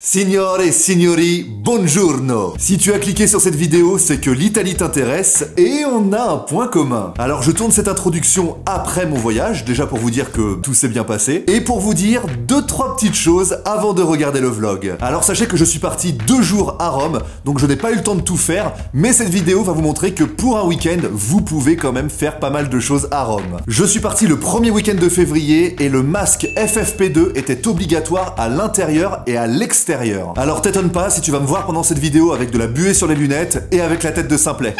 Signore et signori, buongiorno Si tu as cliqué sur cette vidéo, c'est que l'Italie t'intéresse et on a un point commun. Alors je tourne cette introduction après mon voyage, déjà pour vous dire que tout s'est bien passé, et pour vous dire deux trois petites choses avant de regarder le vlog. Alors sachez que je suis parti deux jours à Rome, donc je n'ai pas eu le temps de tout faire, mais cette vidéo va vous montrer que pour un week-end, vous pouvez quand même faire pas mal de choses à Rome. Je suis parti le premier week-end de février et le masque FFP2 était obligatoire à l'intérieur et à l'extérieur alors t'étonne pas si tu vas me voir pendant cette vidéo avec de la buée sur les lunettes et avec la tête de simplet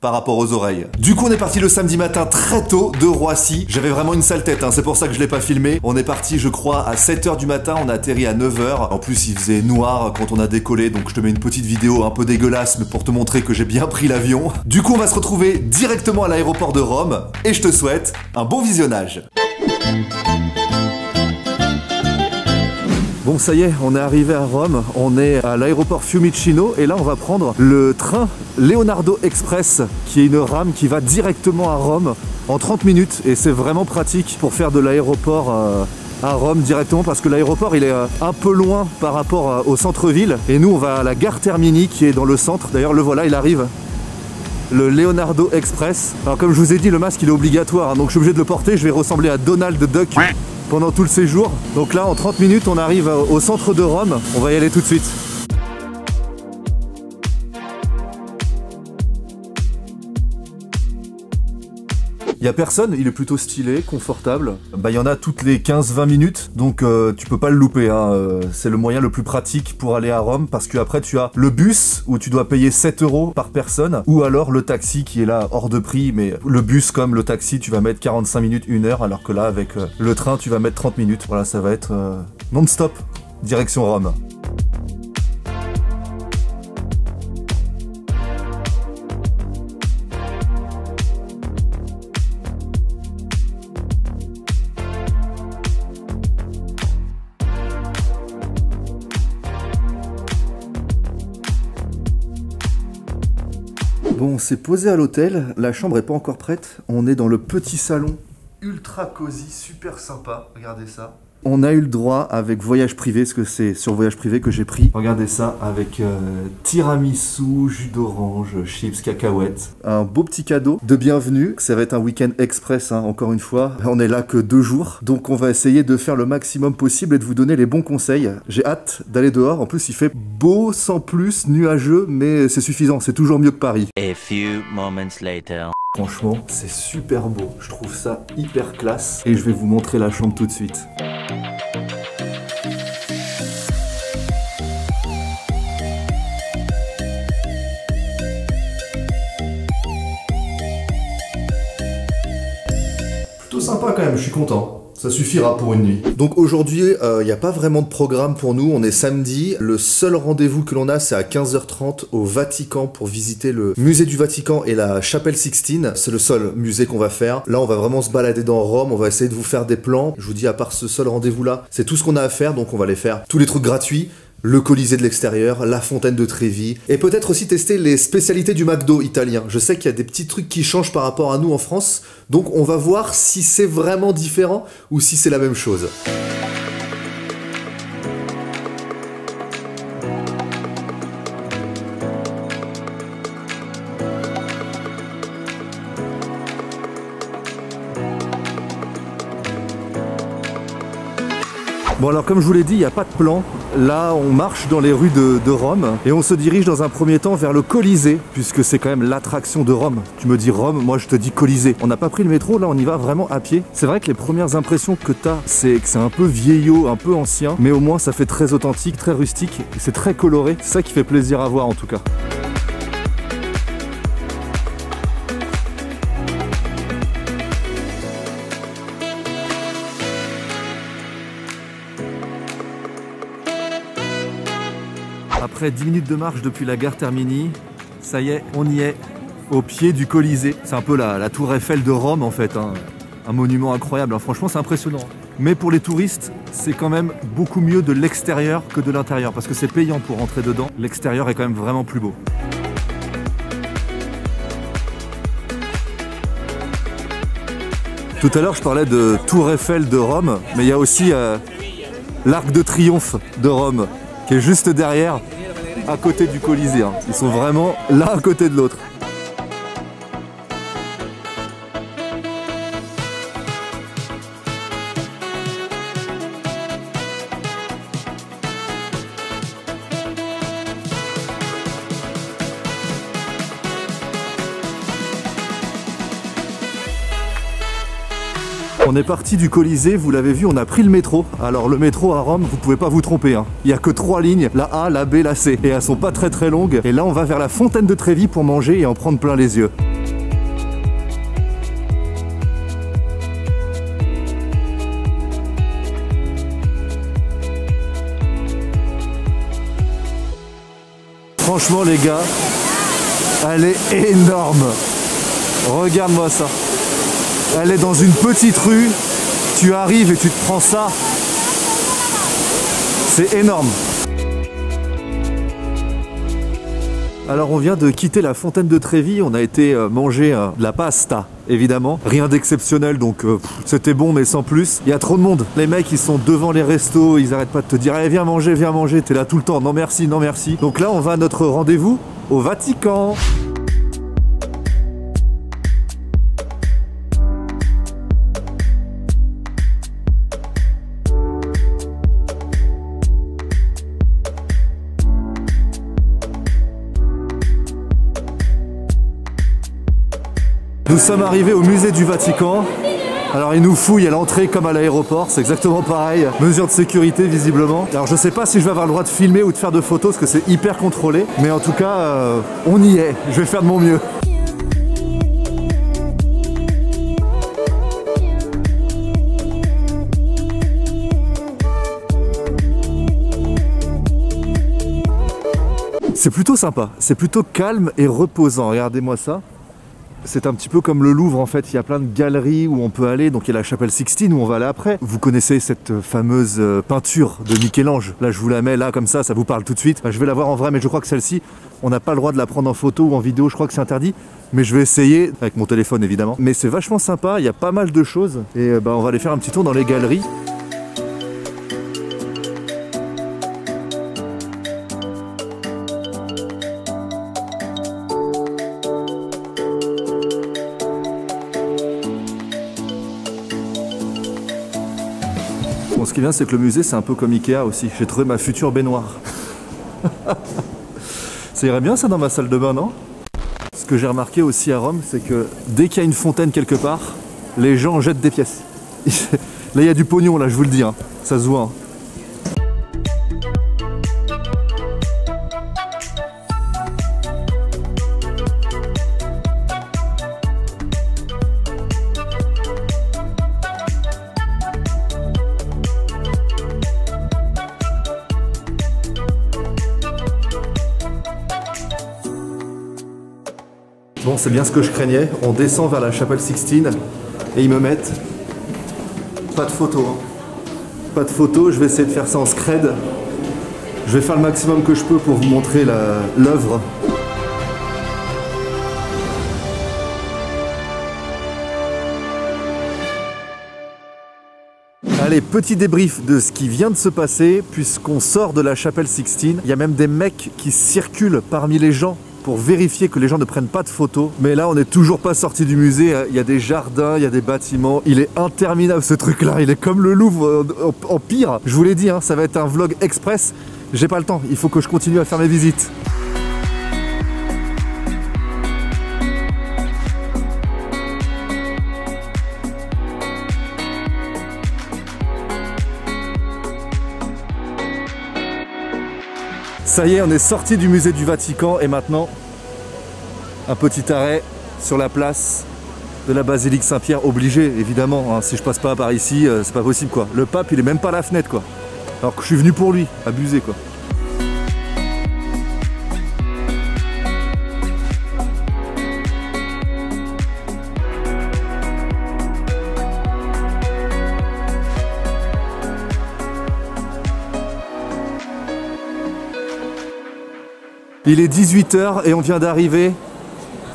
par rapport aux oreilles. Du coup, on est parti le samedi matin très tôt de Roissy. J'avais vraiment une sale tête, hein, c'est pour ça que je l'ai pas filmé. On est parti, je crois, à 7h du matin, on a atterri à 9h. En plus, il faisait noir quand on a décollé, donc je te mets une petite vidéo un peu dégueulasse, mais pour te montrer que j'ai bien pris l'avion. Du coup, on va se retrouver directement à l'aéroport de Rome, et je te souhaite un bon visionnage. Bon, ça y est, on est arrivé à Rome, on est à l'aéroport Fiumicino et là on va prendre le train Leonardo Express qui est une rame qui va directement à Rome en 30 minutes et c'est vraiment pratique pour faire de l'aéroport euh, à Rome directement parce que l'aéroport il est euh, un peu loin par rapport euh, au centre-ville et nous on va à la gare Termini qui est dans le centre, d'ailleurs le voilà il arrive le Leonardo Express. Alors comme je vous ai dit, le masque il est obligatoire, hein, donc je suis obligé de le porter, je vais ressembler à Donald Duck pendant tout le séjour. Donc là, en 30 minutes, on arrive au centre de Rome. On va y aller tout de suite. Il y a personne, il est plutôt stylé, confortable. Bah il y en a toutes les 15-20 minutes, donc euh, tu peux pas le louper. Hein. Euh, c'est le moyen le plus pratique pour aller à Rome parce que après tu as le bus où tu dois payer 7 euros par personne, ou alors le taxi qui est là hors de prix, mais le bus comme le taxi tu vas mettre 45 minutes, 1 heure, alors que là avec euh, le train tu vas mettre 30 minutes. Voilà, ça va être non-stop, direction Rome. S'est posé à l'hôtel, la chambre est pas encore prête, on est dans le petit salon ultra cosy, super sympa, regardez ça. On a eu le droit avec voyage privé, ce que c'est sur voyage privé que j'ai pris. Regardez ça avec euh, tiramisu, jus d'orange, chips, cacahuètes. Un beau petit cadeau de bienvenue. Ça va être un week-end express, hein, encore une fois. On est là que deux jours, donc on va essayer de faire le maximum possible et de vous donner les bons conseils. J'ai hâte d'aller dehors. En plus, il fait beau sans plus, nuageux, mais c'est suffisant. C'est toujours mieux que Paris. A few moments later. Franchement, c'est super beau. Je trouve ça hyper classe. Et je vais vous montrer la chambre tout de suite. sympa quand même, je suis content. Ça suffira pour une nuit. Donc aujourd'hui, il euh, n'y a pas vraiment de programme pour nous. On est samedi. Le seul rendez-vous que l'on a, c'est à 15h30 au Vatican pour visiter le musée du Vatican et la chapelle Sixtine. C'est le seul musée qu'on va faire. Là, on va vraiment se balader dans Rome. On va essayer de vous faire des plans. Je vous dis, à part ce seul rendez-vous-là, c'est tout ce qu'on a à faire. Donc on va les faire. Tous les trucs gratuits le Colisée de l'extérieur, la fontaine de Trévis, et peut-être aussi tester les spécialités du McDo italien. Je sais qu'il y a des petits trucs qui changent par rapport à nous en France, donc on va voir si c'est vraiment différent ou si c'est la même chose. Bon alors comme je vous l'ai dit, il n'y a pas de plan. Là, on marche dans les rues de, Rome et on se dirige dans un premier temps vers le Colisée, puisque c'est quand même l'attraction de Rome. Tu me dis Rome, moi je te dis Colisée. On n'a pas pris le métro, là on y va vraiment à pied. C'est vrai que les premières impressions que tu as, c'est que c'est un peu vieillot, un peu ancien, mais au moins ça fait très authentique, très rustique, c'est très coloré. C'est ça qui fait plaisir à voir en tout cas. Après 10 minutes de marche depuis la gare Termini, ça y est, on y est, au pied du Colisée. C'est un peu la, tour Eiffel de Rome en fait, hein. un monument incroyable. Hein. Franchement, c'est impressionnant. Mais pour les touristes, c'est quand même beaucoup mieux de l'extérieur que de l'intérieur, parce que c'est payant pour rentrer dedans. L'extérieur est quand même vraiment plus beau. Tout à l'heure, je parlais de Tour Eiffel de Rome, mais il y a aussi euh, l'Arc de Triomphe de Rome qui est juste derrière, à côté du Colisée. hein. Ils sont vraiment l'un à côté de l'autre. On est parti du Colisée, vous l'avez vu, on a pris le métro. Alors le métro à Rome, vous pouvez pas vous tromper. hein. Il y a que trois lignes, la A, la B, la C. Et elles sont pas très très longues. Et là, on va vers la fontaine de Trévis pour manger et en prendre plein les yeux. Franchement les gars, elle est énorme. Regarde-moi ça. Elle est dans une petite rue, tu arrives et tu te prends ça. C'est énorme. Alors on vient de quitter la fontaine de Trévis, on a été euh, manger euh, de la pasta, évidemment. Rien d'exceptionnel, donc euh, c'était bon mais sans plus. Il y a trop de monde. Les mecs ils sont devant les restos, ils arrêtent pas de te dire Allez viens manger, viens manger, t'es là tout le temps, non merci, non merci. Donc là on va à notre rendez-vous au Vatican. Sommes arrivés au musée du Vatican. Alors ils nous fouillent à l'entrée comme à l'aéroport, c'est exactement pareil. Mesure de sécurité visiblement. Alors je sais pas si je vais avoir le droit de filmer ou de faire de photos parce que c'est hyper contrôlé. Mais en tout cas, euh, on y est. Je vais faire de mon mieux. C'est plutôt sympa, c'est plutôt calme et reposant. Regardez-moi ça. C'est un petit peu comme le Louvre en fait, il y a plein de galeries où on peut aller, donc il y a la chapelle Sixtine où on va aller après. Vous connaissez cette euh, fameuse euh, peinture de Michel-Ange, là je vous la mets là comme ça, ça vous parle tout de suite. Bah, je vais la voir en vrai mais je crois que celle-ci, on n'a pas le droit de la prendre en photo ou en vidéo, je crois que c'est interdit. Mais je vais essayer, avec mon téléphone évidemment. Mais c'est vachement sympa, il y a pas mal de choses et euh, bah, on va aller faire un petit tour dans les galeries. C'est que le musée, c'est un peu comme Ikea aussi. J'ai trouvé ma future baignoire. ça irait bien ça dans ma salle de bain, non? Ce que j'ai remarqué aussi à Rome, c'est que dès qu'il y a une fontaine quelque part, les gens jettent des pièces. Là, il y a du pognon, là, je vous le dis. hein. Ça se voit. hein. C'est bien ce que je craignais. On descend vers la chapelle Sixtine et ils me mettent pas de photo. hein. Pas de photo, je vais essayer de faire ça en scred. Je vais faire le maximum que je peux pour vous montrer l'œuvre. Allez, petit débrief de ce qui vient de se passer, puisqu'on sort de la chapelle Sixtine. Il y a même des mecs qui circulent parmi les gens pour vérifier que les gens ne prennent pas de photos. Mais là, on n'est toujours pas sorti du musée. Il y a des jardins, il y a des bâtiments. Il est interminable ce truc-là. Il est comme le Louvre en, en pire. Je vous l'ai dit, hein, ça va être un vlog express. J'ai pas le temps. Il faut que je continue à faire mes visites. Ça y est, on est sorti du musée du Vatican et maintenant, un petit arrêt sur la place de la basilique Saint-Pierre, obligé évidemment. hein. Si je passe pas par ici, euh, c'est pas possible quoi. Le pape, il est même pas à la fenêtre quoi. Alors que je suis venu pour lui, abusé quoi. Il est 18h et on vient d'arriver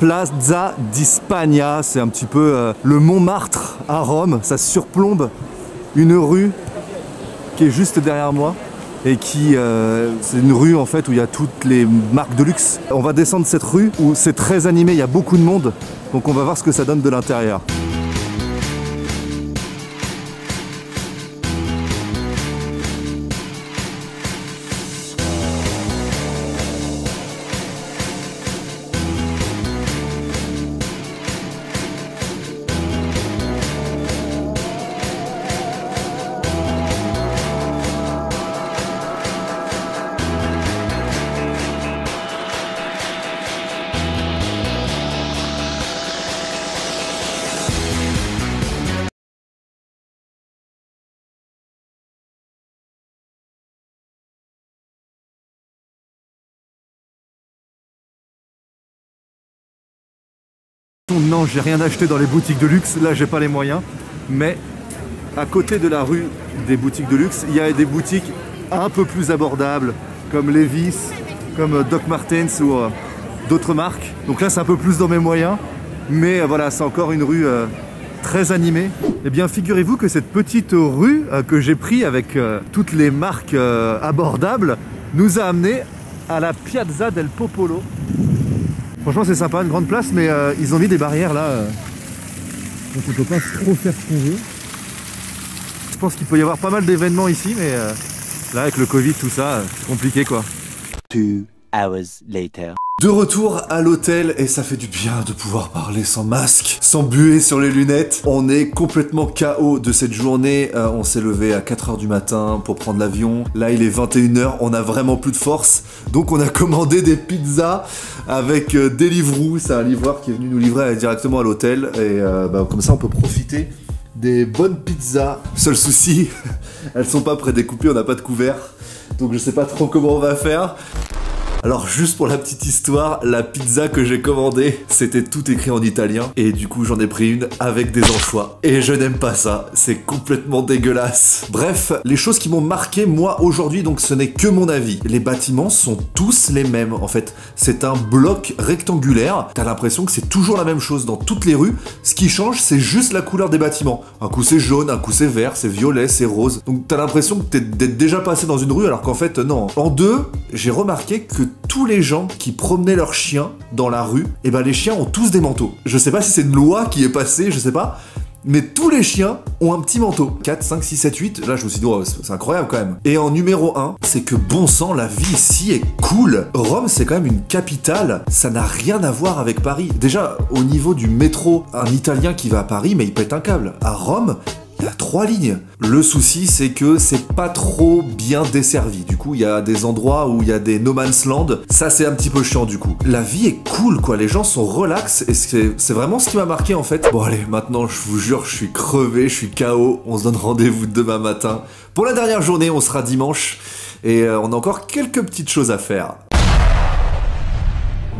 Plaza di Spagna, c'est un petit peu euh, le Montmartre à Rome, ça surplombe une rue qui est juste derrière moi. et qui euh, c'est une rue en fait où il y a toutes les marques de luxe. On va descendre cette rue où c'est très animé, il y a beaucoup de monde, donc on va voir ce que ça donne de l'intérieur. Non, j'ai rien acheté dans les boutiques de luxe, là j'ai pas les moyens. Mais à côté de la rue des boutiques de luxe, il y a des boutiques un peu plus abordables, comme Levis, comme Doc Martens ou euh, d'autres marques. Donc là c'est un peu plus dans mes moyens, mais euh, voilà, c'est encore une rue euh, très animée. Eh bien figurez-vous que cette petite rue que j'ai pris avec toutes les marques abordables nous a amené à la Piazza del Popolo. Franchement, c'est sympa, une grande place, mais euh, ils ont mis des barrières là. Euh. donc on peut pas trop faire ce qu'on veut. Je pense qu'il peut y avoir pas mal d'événements ici, mais euh, là, avec le Covid, tout ça, c'est compliqué quoi. Two hours later. De retour à l'hôtel et ça fait du bien de pouvoir parler sans masque, sans buer sur les lunettes. On est complètement KO de cette journée. Euh, on s'est levé à 4h du matin pour prendre l'avion. Là il est 21h, on a vraiment plus de force. Donc on a commandé des pizzas avec euh, Deliveroo. C'est un livreur qui est venu nous livrer directement à l'hôtel. Et euh, bah, comme ça on peut profiter des bonnes pizzas. Seul souci, elles sont pas prédécoupées, on n'a pas de couvert. Donc je sais pas trop comment on va faire. Alors juste pour la petite histoire, la pizza que j'ai commandée, c'était tout écrit en italien et du coup j'en ai pris une avec des anchois. Et je n'aime pas ça, c'est complètement dégueulasse. Bref, les choses qui m'ont marqué moi aujourd'hui, donc ce n'est que mon avis. Les bâtiments sont tous les mêmes en fait. C'est un bloc rectangulaire, t'as l'impression que c'est toujours la même chose dans toutes les rues. Ce qui change, c'est juste la couleur des bâtiments. Un coup c'est jaune, un coup c'est vert, c'est violet, c'est rose. Donc t'as l'impression que t'es déjà passé dans une rue alors qu'en fait non. En deux, j'ai remarqué que tous les gens qui promenaient leurs chiens dans la rue, et eh ben les chiens ont tous des manteaux. Je sais pas si c'est une loi qui est passée, je sais pas. Mais tous les chiens ont un petit manteau. 4, 5, 6, 7, 8. Là, je me suis dit, c'est incroyable quand même. Et en numéro 1, c'est que bon sang, la vie ici est cool. Rome, c'est quand même une capitale. Ça n'a rien à voir avec Paris. Déjà, au niveau du métro, un Italien qui va à Paris, mais il pète un câble. À Rome, il y a trois lignes. Le souci, c'est que c'est pas trop bien desservi. Du coup, il y a des endroits où il y a des no man's land. Ça, c'est un petit peu chiant du coup. La vie est cool, quoi. Les gens sont relax et c'est vraiment ce qui m'a marqué en fait. Bon, allez, maintenant, je vous jure, je suis crevé, je suis KO. On se donne rendez-vous demain matin. Pour la dernière journée, on sera dimanche et euh, on a encore quelques petites choses à faire.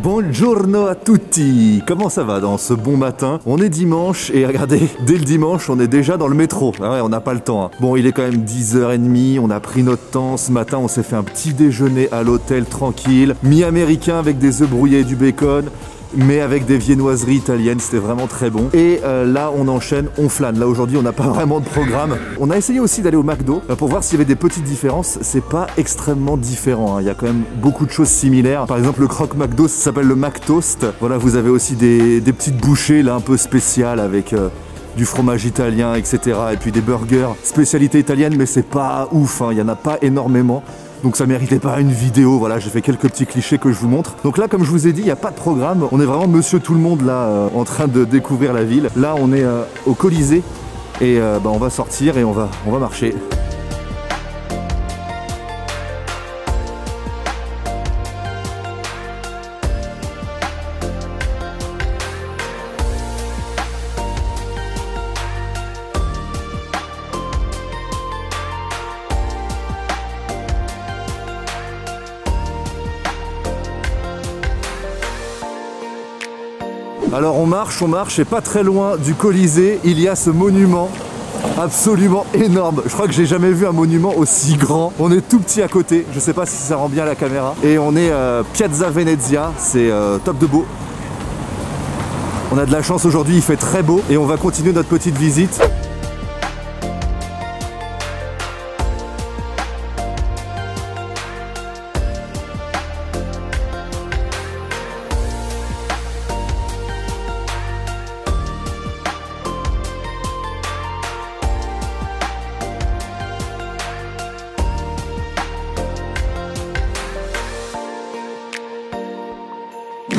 Buongiorno a tutti Comment ça va dans ce bon matin? On est dimanche et regardez, dès le dimanche, on est déjà dans le métro. Ah ouais, on n'a pas le temps. Hein. Bon, il est quand même 10h30, on a pris notre temps. Ce matin, on s'est fait un petit déjeuner à l'hôtel tranquille, mi-américain avec des œufs brouillés et du bacon mais avec des viennoiseries italiennes, c'était vraiment très bon. Et euh, là, on enchaîne, on flâne. Là, aujourd'hui, on n'a pas vraiment de programme. On a essayé aussi d'aller au McDo euh, pour voir s'il y avait des petites différences. C'est pas extrêmement différent. Hein. Il y a quand même beaucoup de choses similaires. Par exemple, le croque McDo, ça s'appelle le McToast. Voilà, vous avez aussi des, petites bouchées là un peu spéciales avec. Euh, du fromage italien, etc. Et puis des burgers, spécialité italienne, mais c'est pas ouf, hein. il y en a pas énormément. Donc ça méritait pas une vidéo, voilà, j'ai fait quelques petits clichés que je vous montre. Donc là, comme je vous ai dit, il n'y a pas de programme. On est vraiment monsieur tout le monde là, euh, en train de découvrir la ville. Là, on est euh, au Colisée et euh, bah, on va sortir et on va, on va marcher. Marche, on marche, et pas très loin du Colisée, il y a ce monument absolument énorme. Je crois que j'ai jamais vu un monument aussi grand. On est tout petit à côté, je sais pas si ça rend bien la caméra. Et on est euh, Piazza Venezia, c'est euh, top de beau. On a de la chance aujourd'hui, il fait très beau et on va continuer notre petite visite.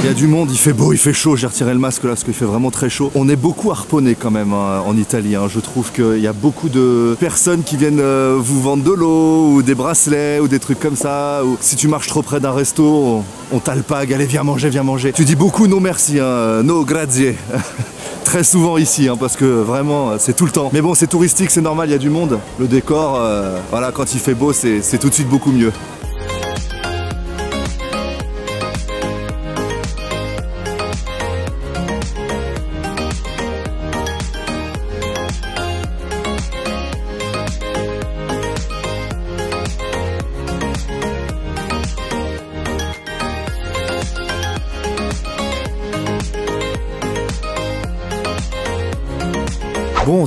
Y a du monde, il fait beau, il fait chaud. J'ai retiré le masque là parce qu'il fait vraiment très chaud. On est beaucoup harponné quand même hein, en Italie. hein. Je trouve qu'il y a beaucoup de personnes qui viennent euh, vous vendre de l'eau ou des bracelets ou des trucs comme ça. Ou si tu marches trop près d'un resto, on, on t'alpague. Allez, viens manger, viens manger. Tu dis beaucoup non merci, hein. no grazie. Très souvent ici, parce que vraiment, c'est tout le temps. Mais bon, c'est touristique, c'est normal, il y a du monde. Le décor, euh, voilà, quand il fait beau, c'est tout de suite beaucoup mieux.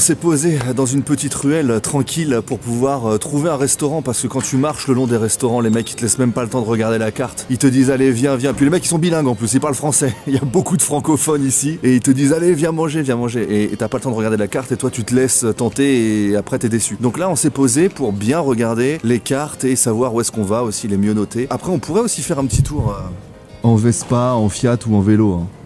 S'est posé dans une petite ruelle euh, tranquille pour pouvoir euh, trouver un restaurant parce que quand tu marches le long des restaurants, les mecs ils te laissent même pas le temps de regarder la carte. Ils te disent allez viens viens. Puis les mecs ils sont bilingues en plus, ils parlent français. Il y a beaucoup de francophones ici et ils te disent allez viens manger, viens manger. Et et t'as pas le temps de regarder la carte et toi tu te laisses tenter et après t'es déçu. Donc là on s'est posé pour bien regarder les cartes et savoir où est-ce qu'on va aussi les mieux noter. Après on pourrait aussi faire un petit tour euh, en Vespa, en Fiat ou en vélo. hein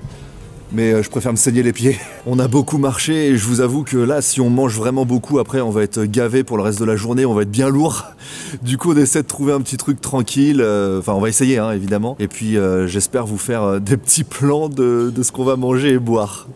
mais euh, je préfère me saigner les pieds. On a beaucoup marché et je vous avoue que là, si on mange vraiment beaucoup, après on va être gavé pour le reste de la journée, on va être bien lourd. Du coup, on essaie de trouver un petit truc tranquille. euh, Enfin, on va essayer, hein, évidemment. Et puis, euh, j'espère vous faire des petits plans de ce qu'on va manger et boire.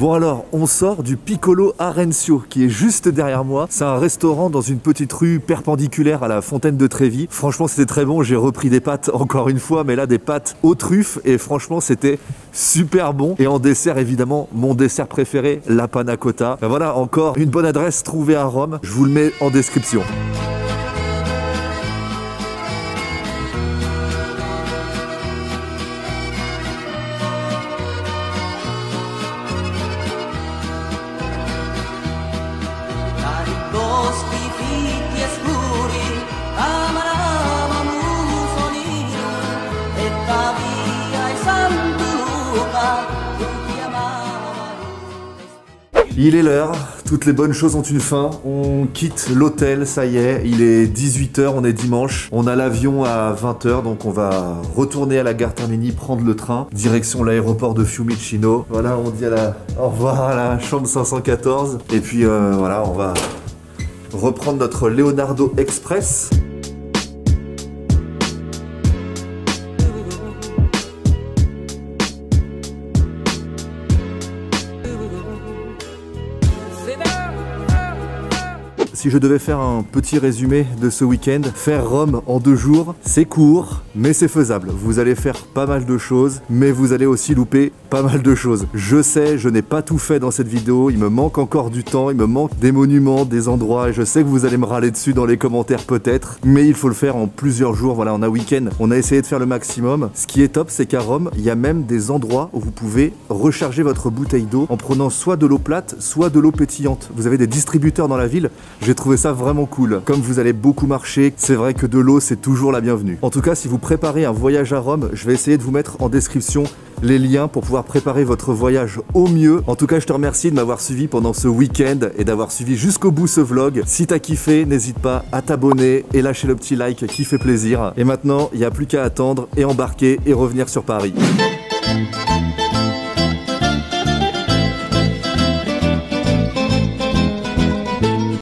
Bon alors, on sort du Piccolo Arencio qui est juste derrière moi. C'est un restaurant dans une petite rue perpendiculaire à la fontaine de Trévis. Franchement, c'était très bon. J'ai repris des pâtes encore une fois, mais là des pâtes aux truffes et franchement, c'était super bon. Et en dessert, évidemment, mon dessert préféré, la panna cotta. Ben voilà, encore une bonne adresse trouvée à Rome. Je vous le mets en description. Il est l'heure, toutes les bonnes choses ont une fin. On quitte l'hôtel, ça y est, il est 18h, on est dimanche. On a l'avion à 20h, donc on va retourner à la gare Termini, prendre le train, direction l'aéroport de Fiumicino. Voilà, on dit à la... au revoir à la chambre 514. Et puis euh, voilà, on va reprendre notre Leonardo Express. Si je devais faire un petit résumé de ce week-end, faire Rome en deux jours, c'est court, mais c'est faisable. Vous allez faire pas mal de choses, mais vous allez aussi louper pas mal de choses. Je sais, je n'ai pas tout fait dans cette vidéo, il me manque encore du temps, il me manque des monuments, des endroits, et je sais que vous allez me râler dessus dans les commentaires peut-être, mais il faut le faire en plusieurs jours. Voilà, on a week-end, on a essayé de faire le maximum. Ce qui est top, c'est qu'à Rome, il y a même des endroits où vous pouvez recharger votre bouteille d'eau en prenant soit de l'eau plate, soit de l'eau pétillante. Vous avez des distributeurs dans la ville, j'ai trouvé ça vraiment cool. Comme vous allez beaucoup marcher, c'est vrai que de l'eau, c'est toujours la bienvenue. En tout cas, si vous préparez un voyage à Rome, je vais essayer de vous mettre en description les liens pour pouvoir préparer votre voyage au mieux. En tout cas, je te remercie de m'avoir suivi pendant ce week-end et d'avoir suivi jusqu'au bout ce vlog. Si t'as kiffé, n'hésite pas à t'abonner et lâcher le petit like qui fait plaisir. Et maintenant, il n'y a plus qu'à attendre et embarquer et revenir sur Paris.